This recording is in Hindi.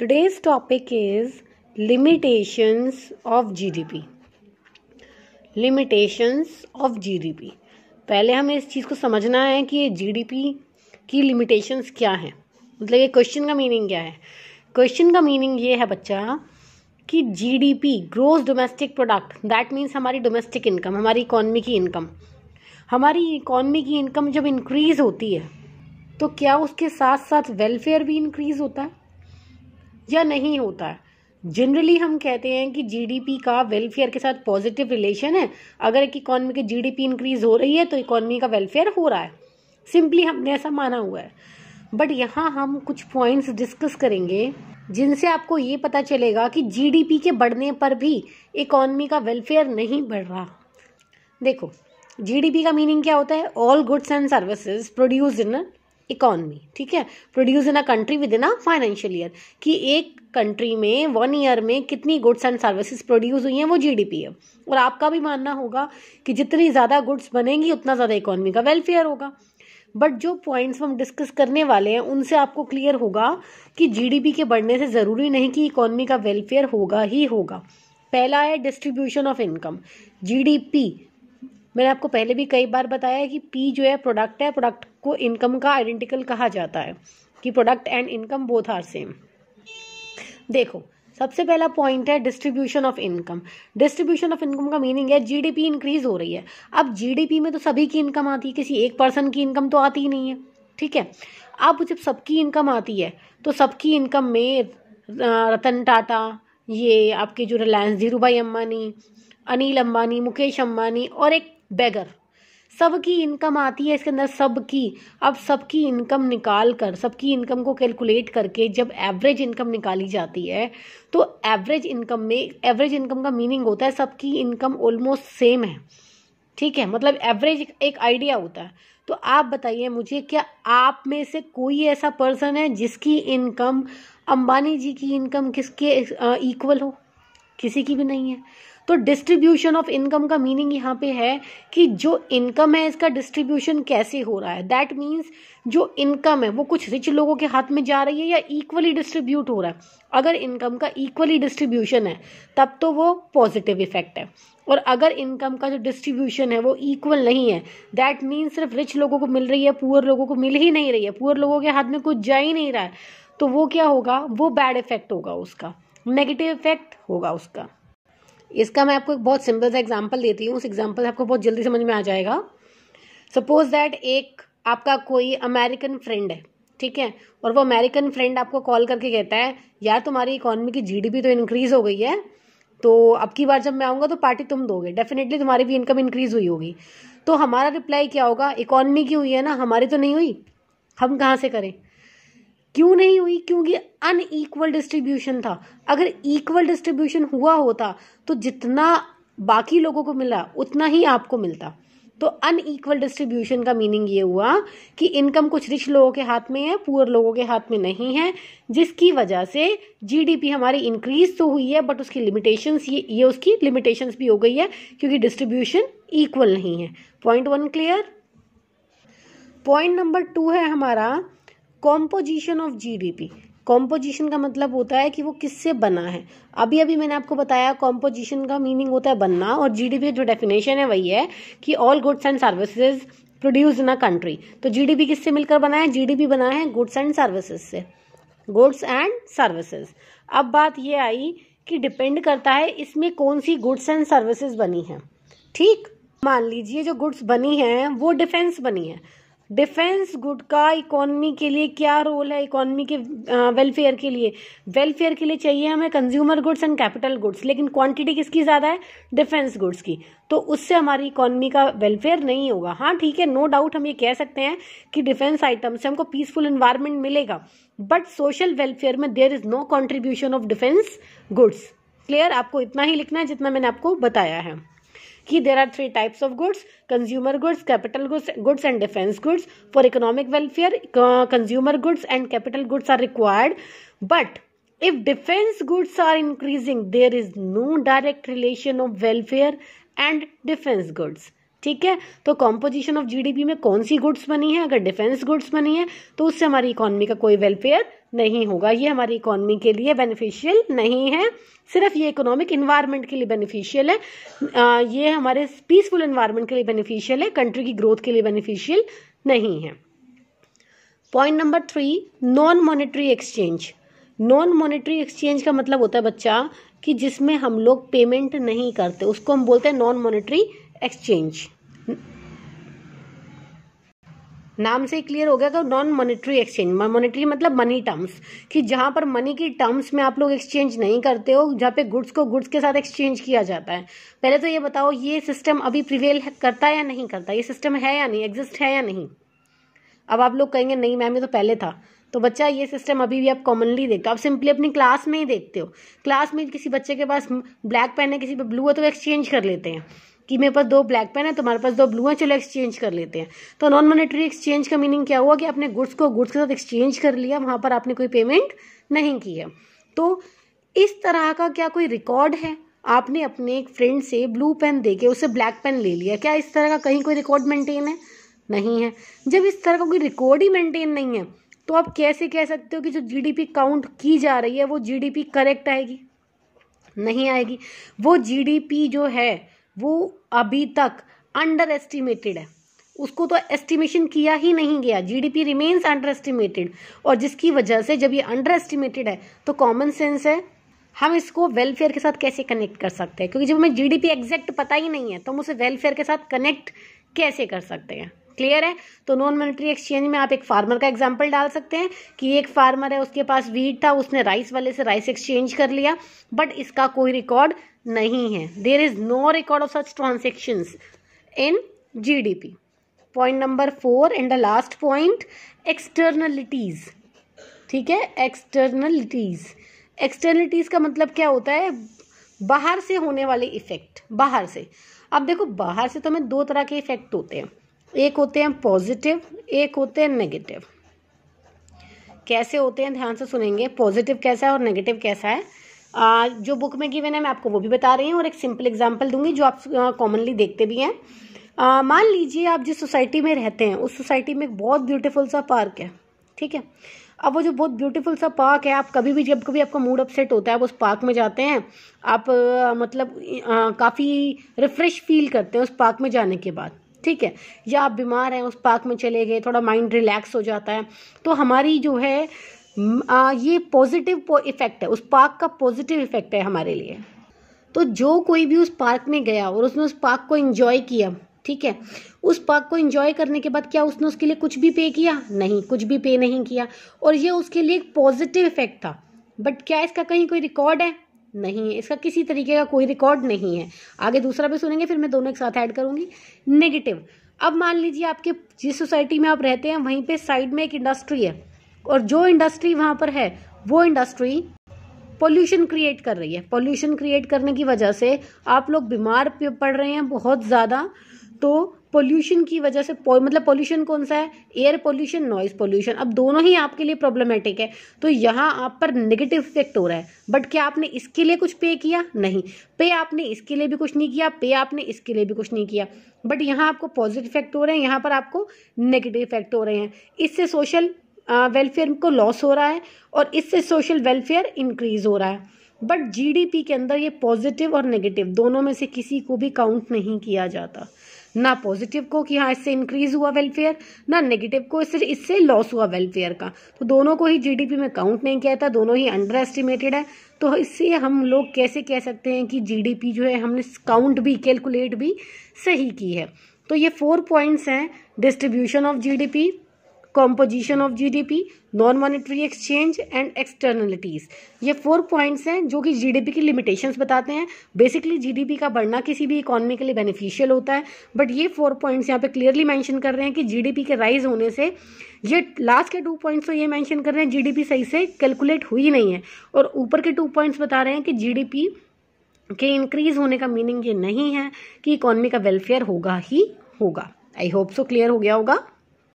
Today's topic is limitations of GDP. Limitations of GDP. पहले हमें इस चीज़ को समझना है कि ये जीडीपी की लिमिटेशंस क्या हैं मतलब ये क्वेश्चन का मीनिंग क्या है क्वेश्चन का मीनिंग ये है बच्चा कि GDP gross domestic product that means हमारी डोमेस्टिक इनकम हमारी इकॉनमी की इनकम हमारी इकॉनमी की इनकम जब इंक्रीज होती है तो क्या उसके साथ साथ वेलफेयर भी इंक्रीज होता है या नहीं होता। है जनरली हम कहते हैं कि जीडीपी का वेलफेयर के साथ पॉजिटिव रिलेशन है। अगर एक इकॉनमी की जीडीपी इंक्रीज हो रही है तो इकॉनमी का वेलफेयर हो रहा है। सिंपली हमने ऐसा माना हुआ है। बट यहाँ हम कुछ पॉइंट्स डिस्कस करेंगे, जिनसे आपको ये पता चलेगा कि जीडीपी के बढ़ने पर भी इकॉनमी का वेलफेयर नहीं बढ़ रहा। देखो जीडीपी का मीनिंग क्या होता है? All goods and services produce in economy ठीक है? Produce in a country within a financial year कि एक कंट्री में वन ईयर में कितनी गुड्स एंड सर्विसेज़ प्रोड्यूस हुई हैं वो जीडीपी है। और आपका भी मानना होगा कि जितनी ज़्यादा गुड्स बनेंगी, उतना ज़्यादा इकॉनमी का वेलफेयर होगा। बट जो पॉइंट्स हम डिस्कस करने वाले हैं, उनसे आपको क्लियर होगा कि जीडीपी के बढ़ने से ज़रूरी नहीं कि इकॉनमी का वेलफेयर होगा ही होगा। पहला है डिस्ट्रीब्यूशन ऑफ़ इनकम जीडीपी मैंने आपको पहले भी कई बार बताया कि पी जो है प्रोडक्ट है प्रोडक्ट को इनकम का आइडेंटिकल कहा जाता है कि product and income both are same देखो, सबसे पहला पॉइंट है distribution of income distribution of income का मीनिंग है जीडीपी इंक्रीज हो रही है. अब जीडीपी में तो सभी की इनकम आती है, किसी एक पर्सन की इनकम तो आती ही नहीं है, ठीक है? अब जब सबकी इनकम आती है तो सबकी इनकम में रतन टाटा, ये आपके जो रिलायंस धीरू भाई अम्बानी अनिल अंबानी, मुकेश अंबानी और एक बेगर सबकी इनकम आती है इसके अंदर, सबकी। अब सबकी इनकम निकाल कर, सबकी इनकम को कैलकुलेट करके जब एवरेज इनकम निकाली जाती है तो एवरेज इनकम में एवरेज इनकम का मीनिंग होता है सबकी इनकम ऑलमोस्ट सेम है। ठीक है? मतलब एवरेज एक आइडिया होता है। तो आप बताइए मुझे, क्या आप में से कोई ऐसा पर्सन है जिसकी इनकम अंबानी जी की इनकम किसके इक्वल हो? किसी की भी नहीं है। तो डिस्ट्रीब्यूशन ऑफ़ इनकम का मीनिंग यहाँ पे है कि जो इनकम है, इसका डिस्ट्रीब्यूशन कैसे हो रहा है? दैट मीन्स जो इनकम है, वो कुछ रिच लोगों के हाथ में जा रही है या इक्वली डिस्ट्रीब्यूट हो रहा है। अगर इनकम का इक्वली डिस्ट्रीब्यूशन है, तब तो वो पॉजिटिव इफ़ेक्ट है। और अगर इनकम का जो डिस्ट्रीब्यूशन है, वो इक्वल नहीं है दैट मीन्स सिर्फ़ रिच लोगों को मिल रही है पुअर लोगों को मिल ही नहीं रही है। पुअर लोगों के हाथ में कुछ जा ही नहीं रहा है। तो वो क्या होगा? वो बैड इफ़ेक्ट होगा उसका। नेगेटिव इफ़ेक्ट होगा उसका। इसका मैं आपको एक बहुत सिंपल सा एग्ज़ाम्पल देती हूँ। उस एग्ज़ाम्पल आपको बहुत जल्दी समझ में आ जाएगा। सपोज़ दैट एक आपका कोई अमेरिकन फ्रेंड है, ठीक है? और वो अमेरिकन फ्रेंड आपको कॉल करके कहता है, यार, तुम्हारी इकोनॉमी की जीडीपी तो इंक्रीज हो गई है तो अब की बार जब मैं आऊँगा तो पार्टी तुम दोगे। डेफिनेटली तुम्हारी भी इनकम इंक्रीज हुई होगी। तो हमारा रिप्लाई क्या होगा? इकोनॉमी की हुई है ना? हमारी तो नहीं हुई। हम कहाँ से करें? क्यों नहीं हुई? क्योंकि अनईक्वल डिस्ट्रीब्यूशन था। अगर इक्वल डिस्ट्रीब्यूशन हुआ होता तो जितना बाकी लोगों को मिला, उतना ही आपको मिलता। तो अनईक्वल डिस्ट्रीब्यूशन का मीनिंग ये हुआ कि इनकम कुछ रिच लोगों के हाथ में है पुअर लोगों के हाथ में नहीं है, जिसकी वजह से जीडीपी हमारी इंक्रीज तो हुई है बट उसकी लिमिटेशंस ये ये उसकी लिमिटेशंस भी हो गई है, क्योंकि डिस्ट्रीब्यूशन इक्वल नहीं है। Point one clear point number two है हमारा कॉम्पोजिशन ऑफ़ जीडीपी कॉम्पोजिशन का मतलब होता है कि वो किससे बना है। अभी अभी मैंने आपको बताया कॉम्पोजिशन का मीनिंग होता है बनना, और जीडीपी जो डेफिनेशन है वही है कि all goods and services produce in a country तो जीडीपी किससे मिलकर बना है? जीडीपी बना है गुड्स एंड सर्विसेज़ से। गुड्स एंड सर्विसेज़ अब बात ये आई कि डिपेंड करता है इसमें कौन सी गुड्स एंड सर्विसेज़ बनी है। ठीक? मान लीजिए जो गुड्स बनी है, वो डिफेंस बनी है। डिफेंस गुड का इकोनॉमी के लिए क्या रोल है? इकोनॉमी के वेलफेयर के लिए। वेलफेयर के लिए चाहिए हमें consumer goods and capital goods लेकिन क्वांटिटी किसकी ज़्यादा है? डिफेंस गुड्स की। तो उससे हमारी इकोनॉमी का वेलफेयर नहीं होगा। हाँ ठीक है नो डाउट हम ये कह सकते हैं कि डिफेंस आइटम से हमको पीसफुल इन्वायरमेंट मिलेगा। बट सोशल वेलफेयर में there is no contribution of defence goods clear आपको इतना ही लिखना है जितना मैंने आपको बताया है। कि there are three types of goods consumer goods capital goods and defence goods for economic welfare consumer goods and capital goods are required but if defence goods are increasing there is no direct relation of welfare and defence goods ठीक है? तो कॉम्पोजिशन ऑफ़ जीडीपी में कौन सी गुड्स बनी है? अगर डिफेंस गुड्स बनी है तो उससे हमारी इकोनॉमी का कोई वेलफेयर नहीं होगा। ये हमारी इकोनॉमी के लिए बेनिफिशियल नहीं है। सिर्फ़ ये इकोनॉमिक इन्वायरमेंट के लिए बेनिफिशियल है। आ, ये हमारे पीसफुल इन्वायरमेंट के लिए बेनिफिशियल है। कंट्री की ग्रोथ के लिए बेनिफिशियल नहीं है। Point number three non monetary exchange non monetary exchange का मतलब होता है बच्चा कि जिसमें हम लोग पेमेंट नहीं करते। उसको हम बोलते हैं नॉन मॉनेटरी एक्सचेंज नाम से क्लियर हो गया कि नॉन मॉनेटरी एक्सचेंज मॉनेटरी मतलब मनी टर्म्स कि जहाँ पर मनी की टर्म्स में आप लोग एक्सचेंज नहीं करते हो, जहाँ पे गुड्स को गुड्स के साथ एक्सचेंज किया जाता है। पहले तो ये बताओ, ये सिस्टम अभी प्रिवेल करता है या नहीं करता? ये सिस्टम है या नहीं? एग्जिस्ट है या नहीं? अब आप लोग कहेंगे, नहीं मैम ये तो पहले था। तो बच्चा, ये सिस्टम अभी भी आप कॉमनली देखते हो। आप सिंपली अपनी क्लास में ही देखते हो। क्लास में किसी बच्चे के पास ब्लैक पेन है, किसी पे ब्लू है तो एक्सचेंज कर लेते हैं। कि मेरे पास दो ब्लैक पेन है, तुम्हारे पास दो ब्लू है, चलो एक्सचेंज कर लेते हैं। तो नॉन मॉनेटरी एक्सचेंज का मीनिंग क्या हुआ कि आपने गुड्स को गुड्स के साथ एक्सचेंज कर लिया, वहाँ पर आपने कोई पेमेंट नहीं की है। तो इस तरह का क्या कोई रिकॉर्ड है? आपने अपने एक फ्रेंड से ब्लू पेन दे के उसे ब्लैक पेन ले लिया। क्या इस तरह का कहीं कोई रिकॉर्ड मेंटेन है? नहीं है। जब इस तरह का कोई रिकॉर्ड ही मेंटेन नहीं है तो आप कैसे कह सकते हो कि जो जीडीपी काउंट की जा रही है, वो जीडीपी करेक्ट आएगी? नहीं आएगी। वो जीडीपी जो है वो अभी तक अंडर एस्टिमेटेड है। उसको तो एस्टिमेशन किया ही नहीं गया। जीडीपी रिमेन्स अंडर एस्टिमेटेड और जिसकी वजह से जब ये अंडर एस्टिमेटेड है तो कॉमन सेंस है, हम इसको वेलफेयर के साथ कैसे कनेक्ट कर सकते हैं? क्योंकि जब हमें जीडीपी एग्जैक्ट पता ही नहीं है तो हम उसे वेलफेयर के साथ कनेक्ट कैसे कर सकते हैं? क्लियर है? तो नॉन मॉनिटरी एक्सचेंज में आप एक फार्मर का एग्ज़ाम्पल डाल सकते हैं कि एक फार्मर है, उसके पास वीट था, उसने राइस वाले से राइस एक्सचेंज कर लिया बट इसका कोई रिकॉर्ड नहीं है. There is no record of such transaction in GDP point number four and the last point externalities ठीक है? एक्सटर्नलिटीज एक्सटर्नलिटीज का मतलब क्या होता है? बाहर से होने वाले इफ़ेक्ट बाहर से. अब देखो, बाहर से तो हमें दो तरह के इफ़ेक्ट होते हैं. एक होते हैं पॉजिटिव एक होते हैं नेगेटिव कैसे होते हैं? ध्यान से सुनेंगे. पॉजिटिव कैसा है और नेगेटिव कैसा है? जो बुक में गिवन है, मैं आपको वो भी बता रही हूँ और एक सिंपल एग्ज़ाम्पल दूँगी जो आप कॉमनली देखते भी हैं। मान लीजिए आप जिस सोसाइटी में रहते हैं, उस सोसाइटी में एक बहुत ब्यूटीफुल सा पार्क है, ठीक है? अब वो जो बहुत ब्यूटीफुल सा पार्क है, आप कभी भी, जब कभी आपका मूड अपसेट होता है, आप उस पार्क में जाते हैं, आप मतलब काफ़ी रिफ्रेश फील करते हैं उस पार्क में जाने के बाद, ठीक है? या आप बीमार हैं, उस पार्क में चले गए, थोड़ा माइंड रिलैक्स हो जाता है तो हमारी जो है ये पॉजिटिव इफ़ेक्ट है। उस पार्क का पॉजिटिव इफ़ेक्ट है हमारे लिए। तो जो कोई भी उस पार्क में गया और उसने उस पार्क को एंजॉय किया, ठीक है? उस पार्क को एंजॉय करने के बाद क्या उसने उसके लिए कुछ भी पे किया? नहीं, कुछ भी पे नहीं किया। और ये उसके लिए एक पॉजिटिव इफ़ेक्ट था। बट क्या इसका कहीं कोई रिकॉर्ड है? नहीं है। इसका किसी तरीके का कोई रिकॉर्ड नहीं है। आगे दूसरा भी सुनेंगे, फिर मैं दोनों एक साथ ऐड करूँगी। नेगेटिव अब मान लीजिए आपके, जिस सोसाइटी में आप रहते हैं, वहीं पे साइड में एक इंडस्ट्री है। और जो इंडस्ट्री वहाँ पर है, वो इंडस्ट्री पोल्यूशन क्रिएट कर रही है। पोल्यूशन क्रिएट करने की वजह से आप लोग बीमार पड़ रहे हैं बहुत ज़्यादा तो पोल्यूशन की वजह से मतलब पोल्यूशन कौन सा है? एयर पोल्यूशन नॉइज़ पोल्यूशन अब दोनों ही आपके लिए प्रॉब्लमेटिक है। तो यहाँ आप पर नेगेटिव इफ़ेक्ट हो रहा है। बट क्या आपने इसके लिए कुछ पे किया? नहीं। पे आपने इसके लिए भी कुछ नहीं किया पे आपने इसके लिए भी कुछ नहीं किया। बट यहाँ आपको पॉजिटिव इफ़ेक्ट हो रहे हैं, यहाँ पर आपको नेगेटिव इफ़ेक्ट हो रहे हैं। इससे सोशल वेलफेयर को लॉस हो रहा है और इससे सोशल वेलफेयर इंक्रीज हो रहा है। बट जीडीपी के अंदर ये पॉजिटिव और नेगेटिव दोनों में से किसी को भी काउंट नहीं किया जाता। ना पॉजिटिव को कि हाँ इससे इंक्रीज हुआ वेलफेयर ना नेगेटिव को इससे इससे लॉस हुआ वेलफेयर का। तो दोनों को ही जीडीपी में काउंट नहीं किया था दोनों ही अंडर एस्टिमेटेड है। तो इससे हम लोग कैसे कह सकते हैं कि जीडीपी जो है हमने काउंट भी कैलकुलेट भी सही की है। तो ये फोर पॉइंट्स हैं distribution of GDP composition of GDP non monetary exchange and externalities ये फोर पॉइंट्स हैं जो कि जीडीपी की लिमिटेशंस बताते हैं। बेसिकली जीडीपी का बढ़ना किसी भी इकोनॉमी के लिए बेनिफिशियल होता है। बट ये फोर पॉइंट्स यहाँ पे क्लियरली मेंशन कर रहे हैं कि जीडीपी के राइज होने से ये लास्ट के टू पॉइंट्स तो ये मेंशन कर रहे हैं जीडीपी सही से कैलकुलेट हुई नहीं है। और ऊपर के टू पॉइंट्स बता रहे हैं कि जीडीपी के इंक्रीज होने का मीनिंग ये नहीं है कि इकोनॉमी का वेलफेयर होगा ही होगा। आई होप सो क्लियर हो गया होगा।